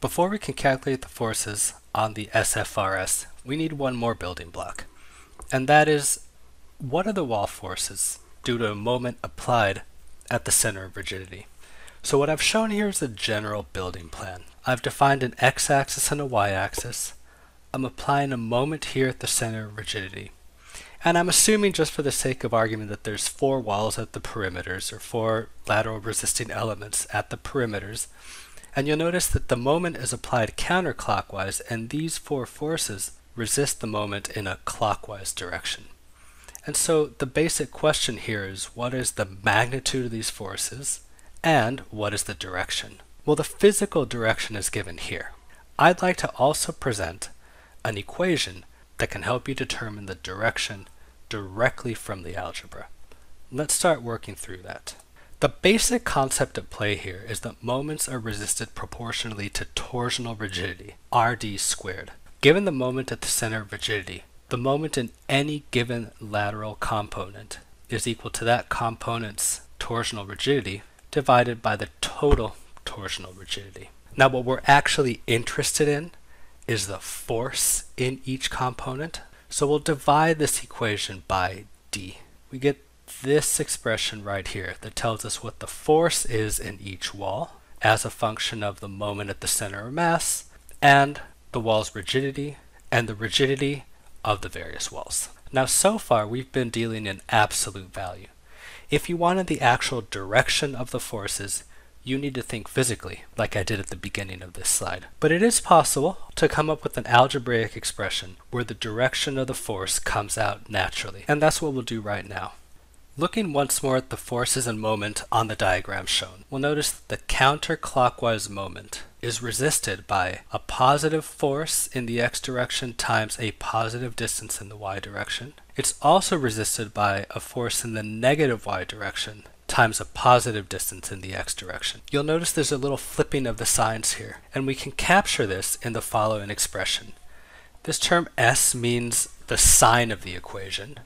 Before we can calculate the forces on the SFRS, we need one more building block. And that is, what are the wall forces due to a moment applied at the center of rigidity? So what I've shown here is a general building plan. I've defined an x-axis and a y-axis. I'm applying a moment here at the center of rigidity. And I'm assuming just for the sake of argument that there's four walls at the perimeters or four lateral resisting elements at the perimeters. And you'll notice that the moment is applied counterclockwise and these four forces resist the moment in a clockwise direction. And so the basic question here is what is the magnitude of these forces and what is the direction? Well, the physical direction is given here. I'd like to also present an equation that can help you determine the direction directly from the algebra. Let's start working through that. The basic concept at play here is that moments are resisted proportionally to torsional rigidity, RD squared. Given the moment at the center of rigidity, the moment in any given lateral component is equal to that component's torsional rigidity divided by the total torsional rigidity. Now what we're actually interested in is the force in each component. So we'll divide this equation by d. We get this expression right here that tells us what the force is in each wall as a function of the moment at the center of mass and the wall's rigidity and the rigidity of the various walls. Now so far we've been dealing in absolute value. If you wanted the actual direction of the forces, you need to think physically, like I did at the beginning of this slide. But it is possible to come up with an algebraic expression where the direction of the force comes out naturally. And that's what we'll do right now. Looking once more at the forces and moment on the diagram shown, we'll notice that the counterclockwise moment is resisted by a positive force in the x direction times a positive distance in the y direction. It's also resisted by a force in the negative y direction times a positive distance in the x direction. You'll notice there's a little flipping of the signs here, and we can capture this in the following expression. This term s means the sign of the equation.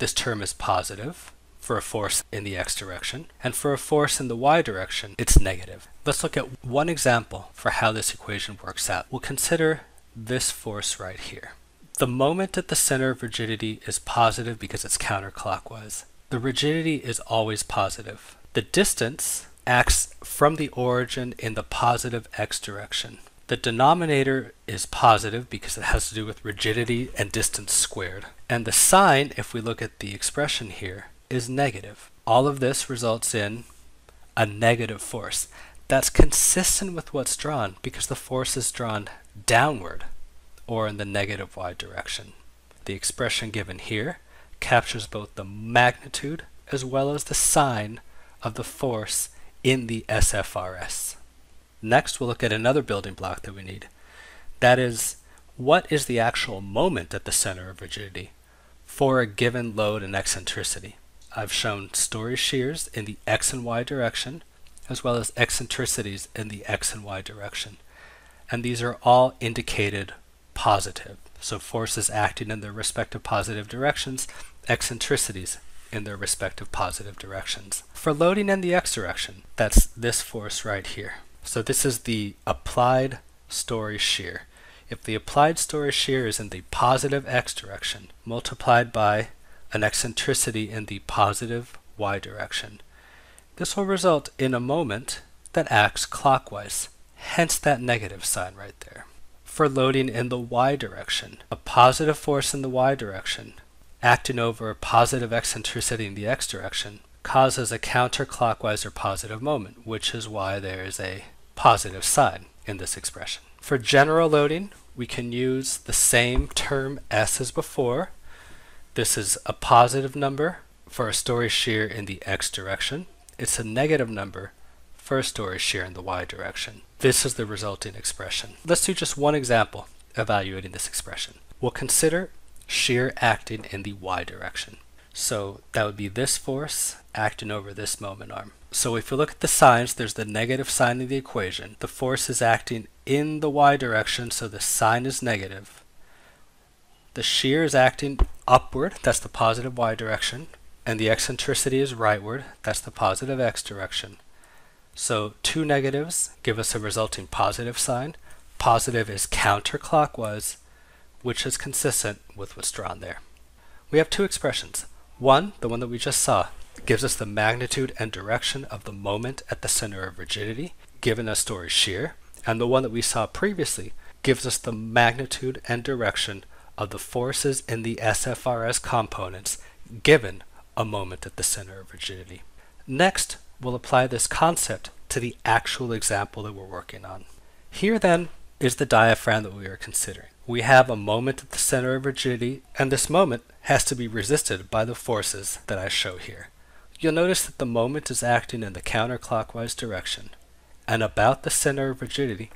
This term is positive for a force in the x direction, and for a force in the y direction, it's negative. Let's look at one example for how this equation works out. We'll consider this force right here. The moment at the center of rigidity is positive because it's counterclockwise. The rigidity is always positive. The distance acts from the origin in the positive x direction. The denominator is positive because it has to do with rigidity and distance squared. And the sign, if we look at the expression here, is negative. All of this results in a negative force. That's consistent with what's drawn because the force is drawn downward or in the negative y direction. The expression given here captures both the magnitude as well as the sign of the force in the SFRS. Next, we'll look at another building block that we need. That is, what is the actual moment at the center of rigidity for a given load and eccentricity? I've shown story shears in the x and y direction, as well as eccentricities in the x and y direction. And these are all indicated positive. So forces acting in their respective positive directions eccentricities in their respective positive directions. For loading in the x direction, that's this force right here. So this is the applied story shear. If the applied story shear is in the positive x direction, multiplied by an eccentricity in the positive y direction, this will result in a moment that acts clockwise, hence that negative sign right there. For loading in the y direction, a positive force in the y direction acting over a positive eccentricity in the x direction causes a counterclockwise or positive moment, which is why there is a positive sign in this expression. For general loading, we can use the same term S as before. This is a positive number for a story shear in the x direction. It's a negative number for a story shear in the y direction. This is the resulting expression. Let's do just one example evaluating this expression. We'll consider shear acting in the y direction. So that would be this force acting over this moment arm. So if you look at the signs, there's the negative sign of the equation. The force is acting in the y direction, so the sign is negative. The shear is acting upward, that's the positive y direction, and the eccentricity is rightward, that's the positive x direction. So two negatives give us a resulting positive sign. Positive is counterclockwise, which is consistent with what's drawn there. We have two expressions. One, the one that we just saw, gives us the magnitude and direction of the moment at the center of rigidity, given a story shear, and the one that we saw previously gives us the magnitude and direction of the forces in the SFRS components given a moment at the center of rigidity. Next, we'll apply this concept to the actual example that we're working on. Here then is the diaphragm that we are considering. We have a moment at the center of rigidity, and this moment has to be resisted by the forces that I show here. You'll notice that the moment is acting in the counterclockwise direction, and about the center of rigidity,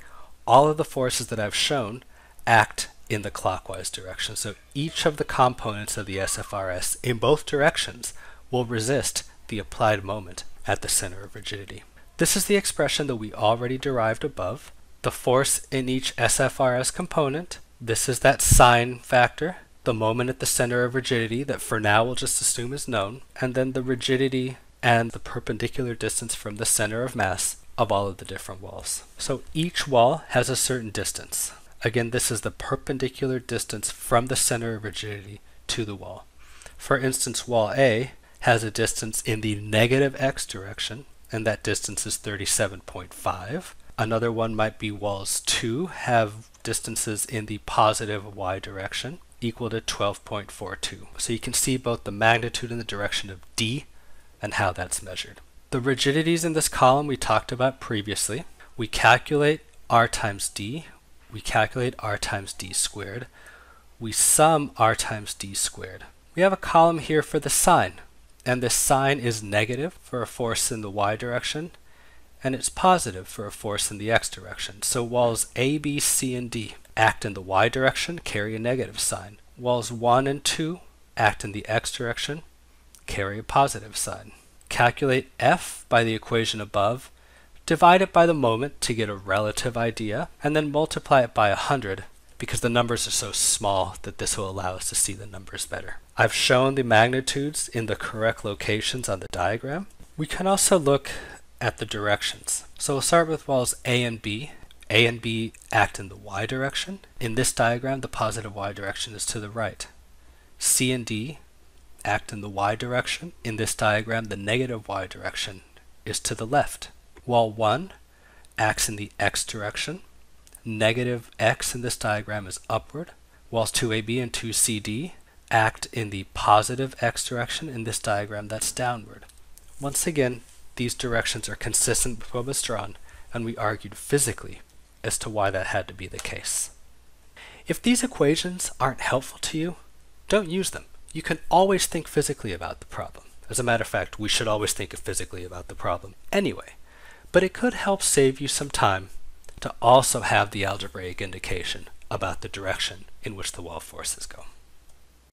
all of the forces that I've shown act in the clockwise direction. So each of the components of the SFRS in both directions will resist the applied moment at the center of rigidity. This is the expression that we already derived above. The force in each SFRS component, this is that sign factor, the moment at the center of rigidity that for now we'll just assume is known, and then the rigidity and the perpendicular distance from the center of mass of all of the different walls. So each wall has a certain distance. Again, this is the perpendicular distance from the center of rigidity to the wall. For instance, wall A has a distance in the negative x direction, and that distance is 37.5. Another one might be walls 2 have distances in the positive y direction equal to 12.42. So you can see both the magnitude and the direction of d and how that's measured. The rigidities in this column we talked about previously. We calculate r times d, we calculate r times d squared, we sum r times d squared. We have a column here for the sign, and this sign is negative for a force in the y direction, and it's positive for a force in the x direction. So walls A, B, C, and D act in the y direction, carry a negative sign. Walls 1 and 2 act in the x direction, carry a positive sign. Calculate f by the equation above, divide it by the moment to get a relative idea, and then multiply it by 100 because the numbers are so small that this will allow us to see the numbers better. I've shown the magnitudes in the correct locations on the diagram. We can also look at the directions. So we'll start with walls A and B. A and B act in the y direction. In this diagram, the positive y direction is to the right. C and D act in the y direction. In this diagram, the negative y direction is to the left. Wall 1 acts in the x direction. Negative x in this diagram is upward. Walls 2AB and 2CD act in the positive x direction. In this diagram, that's downward. Once again, these directions are consistent with what was drawn, and we argued physically as to why that had to be the case. If these equations aren't helpful to you, don't use them you can always think physically about the problem. As a matter of fact, we should always think physically about the problem anyway. But it could help save you some time to also have the algebraic indication about the direction in which the wall forces go.